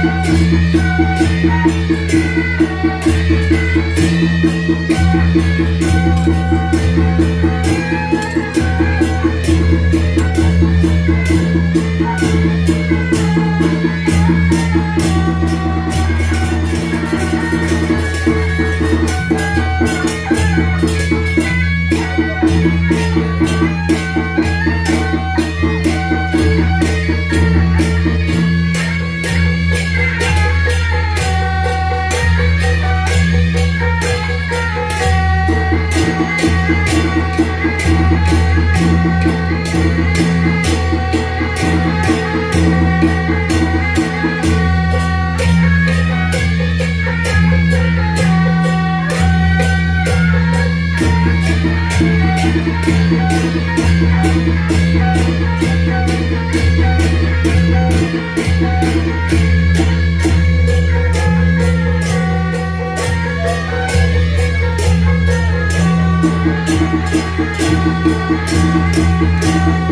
Thank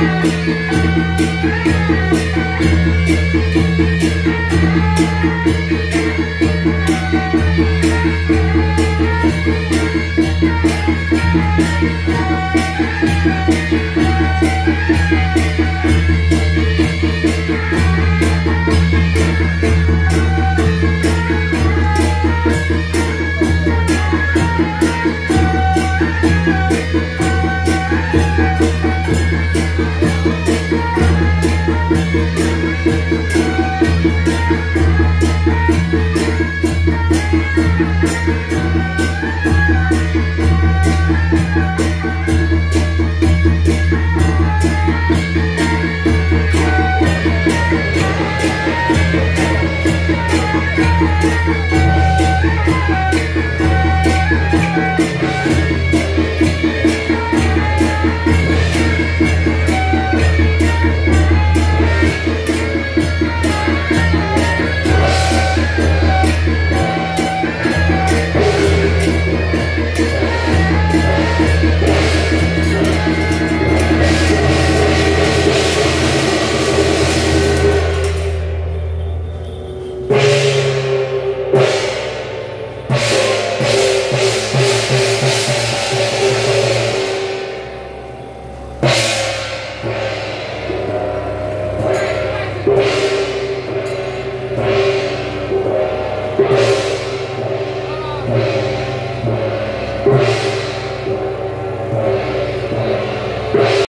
Thank you.